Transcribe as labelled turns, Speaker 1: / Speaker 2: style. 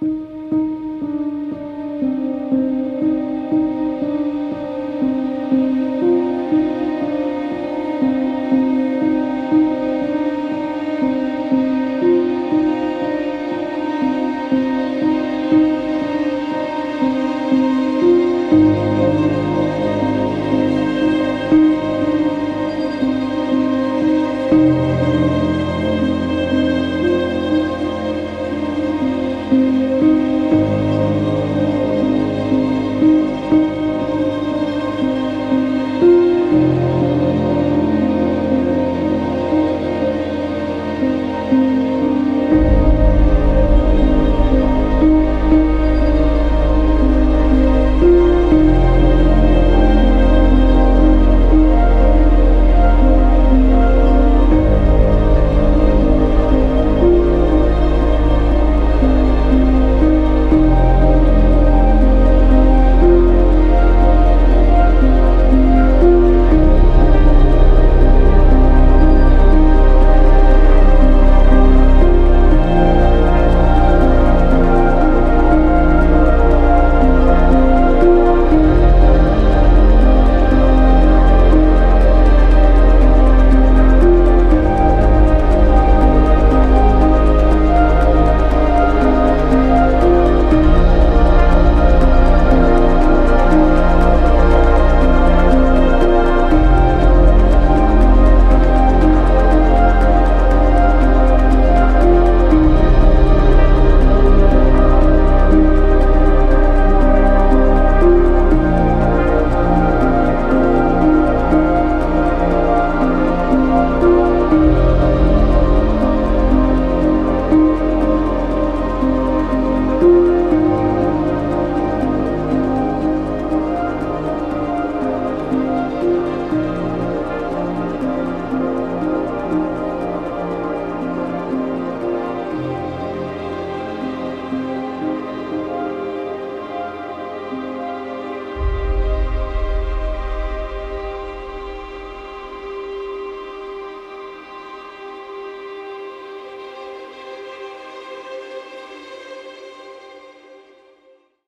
Speaker 1: you